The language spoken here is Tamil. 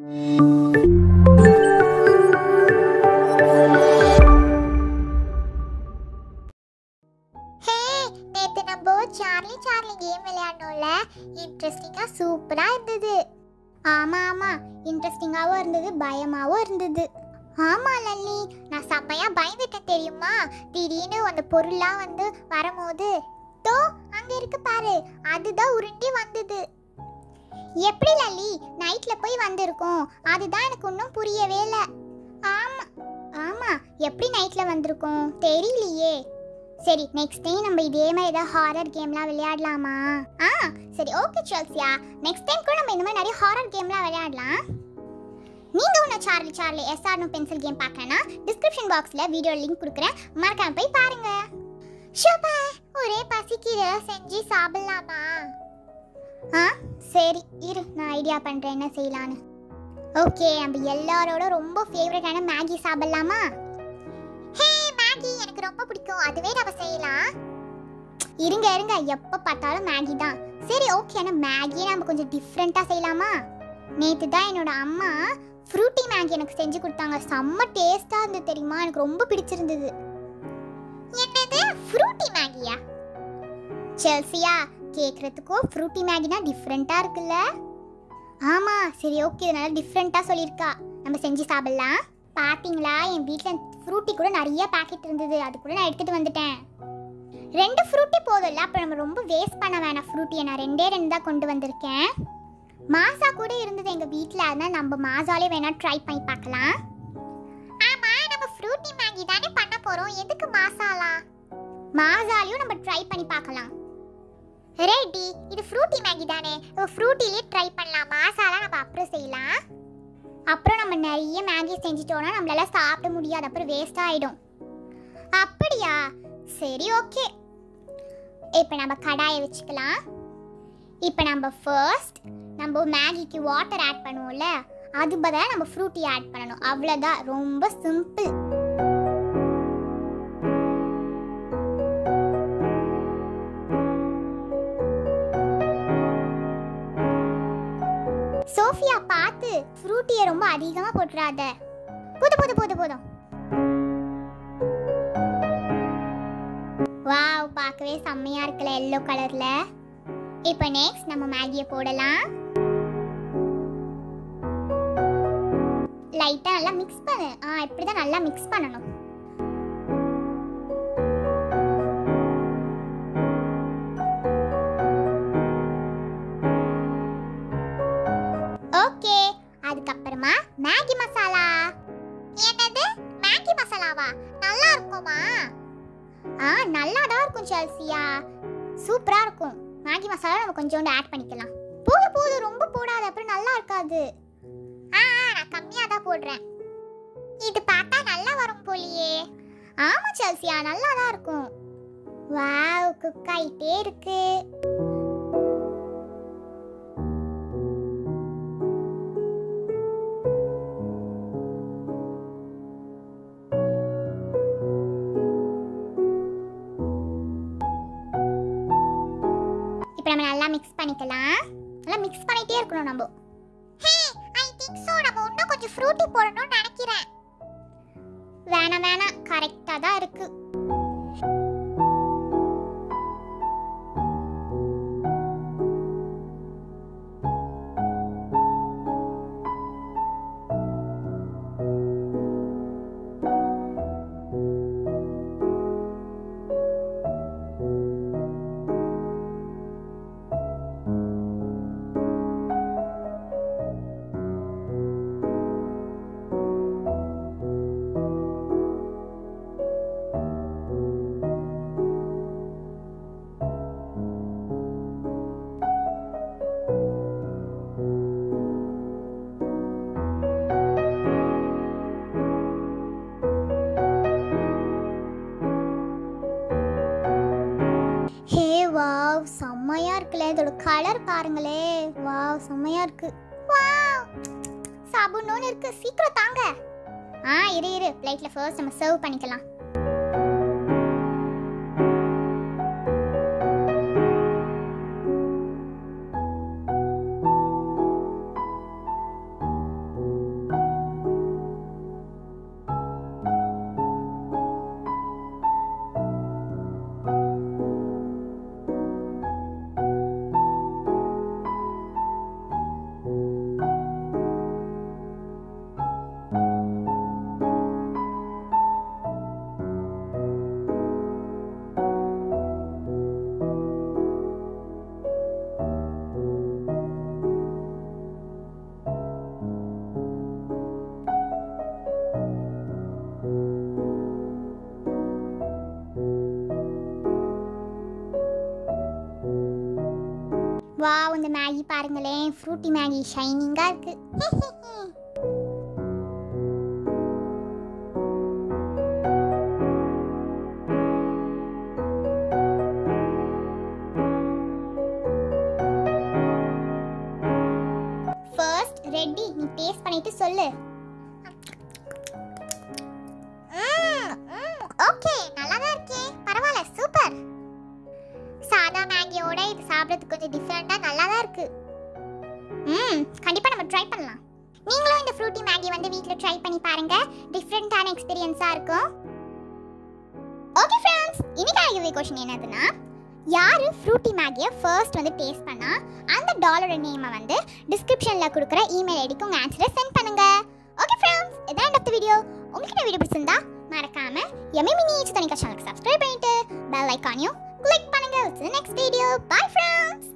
ஹே நேத்து நம்ம சார்லி சார்லி கேம் விளையாடணும்ல இன்ட்ரெஸ்டிங்கா சூப்பரா இருந்தது. ஆமா ஆமா. இன்ட்ரெஸ்டிங்காவும் இருந்தது பயமாவும் இருந்தது. ஆமா லல்லி. நான் செம்மையா பயந்துட்டேன் தெரியுமா? திடீர்னு அந்த பொருள்லாம் வந்து வரும்போது தோ அங்க இருக்கு பாரு. அதுதான் உருண்டி வந்தது. எப்படி லல்லி? நைட்ல போய் வந்திருக்கோம். அதுதான் எனக்கு இன்னும் புரியவே இல்லை. ஆமா ஆமா. எப்படி நைட்ல வந்திருக்கோம்? தெரியலையே. சரி நெக்ஸ்ட் டைம் நம்ம இதே மாதிரி ஏதாவது ஹாரர் கேம்லாம் விளையாடலாமா? ஆ சரி ஓகே சால்சியா நெக்ஸ்ட் டைம் கூட நம்ம இந்த மாதிரி நிறைய ஹாரர் கேம்லாம் விளையாடலாம். நீங்க ஒன்று சார்லி சார்லி எஸ்ஆர்னு பென்சில் கேம் பார்க்கலனா டிஸ்கிரிப்ஷன் பாக்ஸ்ல வீடியோ லிங்க் கொடுக்குறேன். மறக்காம போய் பாருங்க. ஷோபா ஒரே பசிக்கிற செஞ்சு சாப்பிடலாமா? ஆ? சரி இரு நான் ஐடியா பண்ணுறேன் என்ன செய்யலான்னு. ஓகே நம்ம எல்லாரோட ரொம்ப ஃபேவரட்டான மேகி சாப்பிடலாமா? ஹே மேகி எனக்கு ரொம்ப பிடிக்கும். அதுவே நம்ம செய்யலாம். இருங்க இருங்க. எப்போ பார்த்தாலும் மேகி தான். சரி ஓகே ஆனால் மேகியை நம்ம கொஞ்சம் டிஃப்ரெண்ட்டாக செய்யலாமா? நேற்று தான் என்னோட அம்மா ஃப்ரூட்டி மேகி எனக்கு செஞ்சு கொடுத்தாங்க. செம்ம டேஸ்ட்டாக இருந்தது தெரியுமா? எனக்கு ரொம்ப பிடிச்சிருந்தது. என்னது? ஃப்ரூட்டி மேகியா செல்சியா கேட்குறதுக்கும் ஃப்ரூட்டி மேகினா டிஃப்ரெண்ட்டாக இருக்குல்ல? ஆமாம் சரி ஓகே இதனால டிஃப்ரெண்ட்டாக சொல்லியிருக்கா. நம்ம செஞ்சு சாப்பிட்லாம். பார்த்தீங்களா என் வீட்டில் ஃப்ரூட்டி கூட நிறைய பாக்கெட் இருந்தது. அது கூட நான் எடுத்துகிட்டு வந்துட்டேன். ரெண்டு ஃப்ரூட்டி போதும்ல? அப்போ நம்ம ரொம்ப வேஸ்ட் பண்ண வேணாம் ஃப்ரூட்டியை நான் ரெண்டே ரெண்டு தான் கொண்டு வந்திருக்கேன். மாசா கூட இருந்தது எங்கள் வீட்டில் அதனால் நம்ம மாசாலே வேணால் ட்ரை பண்ணி பார்க்கலாம். ஆமாம் நம்ம ஃப்ரூட்டி மேகி தானே பண்ண போகிறோம் எதுக்கு மாசாலா மாசாலையும் நம்ம ட்ரை பண்ணி பார்க்கலாம். ரெடி. இது ஃப்ரூட்டி மேகி தானே. ஃப்ரூட்டிலே ட்ரை பண்ணலாம். மாசாலாம் நம்ம அப்புறம் செய்யலாம். அப்புறம் நம்ம நிறைய மேகி செஞ்சுட்டோம்னா நம்மளால சாப்பிட முடியாது. அப்புறம் வேஸ்ட் ஆகிடும் அப்படியா? சரி ஓகே இப்போ நம்ம கடாயை வச்சுக்கலாம். இப்போ நம்ம ஃபர்ஸ்ட் நம்ம மேகிக்கு வாட்டர் ஆட் பண்ணுவோம்ல. அது பதிலாக நம்ம ஃப்ரூட்டி ஆட் பண்ணணும். அவ்வளோதான் ரொம்ப சிம்பிள் பார்த்து ஃப்ரூட்டியை ரொம்ப அதிகமாக போட்டுறாத. போது போது போது போதும். வாவ் பார்க்கவே செம்மையாக இருக்குல்ல எல்லோ கலரில் இப்போ நெக்ஸ்ட் நம்ம மேகியை போடலாம். லைட்டாக நல்லா மிக்ஸ் பண்ணு. ஆ இப்படி தான் நல்லா மிக்ஸ் பண்ணணும். மேகி மசாலா. என்னது? மேகி மசாலாவா? நல்லா இருக்குமா ஆ நல்லா தான் இருக்கும் செல்சியா. சூப்பரா இருக்கும். மேகி மசாலா நம்ம கொஞ்சோண்டு ஆட் பண்ணிக்கலாம். போது போது ரொம்ப போடாத அப்புறம் நல்லா இருக்காது ஆ ஆ, நான் கம்மியா தான் போடுறேன். இது பார்த்தா நல்லா வரும் போலியே. ஆமா செல்சியா நல்லா தான் இருக்கும் வாவ் குக் இருக்கு. இப்போ நம்ம நல்லா மிக்ஸ் பண்ணிக்கலாம். நல்லா மிக்ஸ் பண்ணிட்டே இருக்கணும் நம்ம. ஹே ஐ திங்க் சோ நம்ம இன்னும் கொஞ்சம் ஃப்ரூட்டி போடணும்னு நினைக்கிறேன். வேணாம் வேணாம். கரெக்டா தான் இருக்கு. வாவ் செம்மையா இருக்குல்ல இதோட கலர் பாருங்களே. வாவ் செம்மையா இருக்கு. வாவ் சாபுன்னு இருக்கு. சீக்கிரம் தாங்க. ஆ இரு இரு. பிளேட்ல ஃபர்ஸ்ட் நம்ம சர்வ் பண்ணிக்கலாம். பாருங்களேன். ஃப்ரூட்டி மேகி ஷைனிங்காக இருக்கு. ஃபர்ஸ்ட் ரெடி நீ டேஸ்ட் பண்ணிட்டு சொல்லு. ஓகே சாப்பிட்றதுக்கு கொஞ்சம் டிஃப்ரெண்ட்டாக நல்லா தான் இருக்கு. ம் கண்டிப்பாக நம்ம ட்ரை பண்ணலாம். நீங்களும் இந்த ஃப்ரூட்டி மேகி வந்து வீட்டில் ட்ரை பண்ணி பாருங்க. டிஃப்ரெண்ட்டான எக்ஸ்பீரியன்ஸாக இருக்கும். ஓகே ஃப்ரெண்ட்ஸ் இன்னைக்கான கிவ்வே கொஷின் என்னதுன்னா யாரு ஃப்ரூட்டி மேகியை ஃபர்ஸ்ட் வந்து டேஸ்ட் பண்ணா அந்த டாலரோட நேமை வந்து டிஸ்கிரிப்ஷனில் கொடுக்குற இமெயில் ஐடிக்கு உங்கள் ஆன்சரை சென்ட் பண்ணுங்க. ஓகே ஃப்ரெண்ட்ஸ் இதான் end வீடியோ உங்களுக்கு இந்த வீடியோ பிடிச்சிருந்தா மறக்காம எம்ஏ மினி தனிக்கா சேனலுக்கு சப்ஸ்கிரைப் பண்ணிட்டு பெல் ஐக்கானையும் கிளிக் பண்ணுங்க நெக்ஸ்ட் வீடியோ பை ஃப்ரெண்ட்ஸ்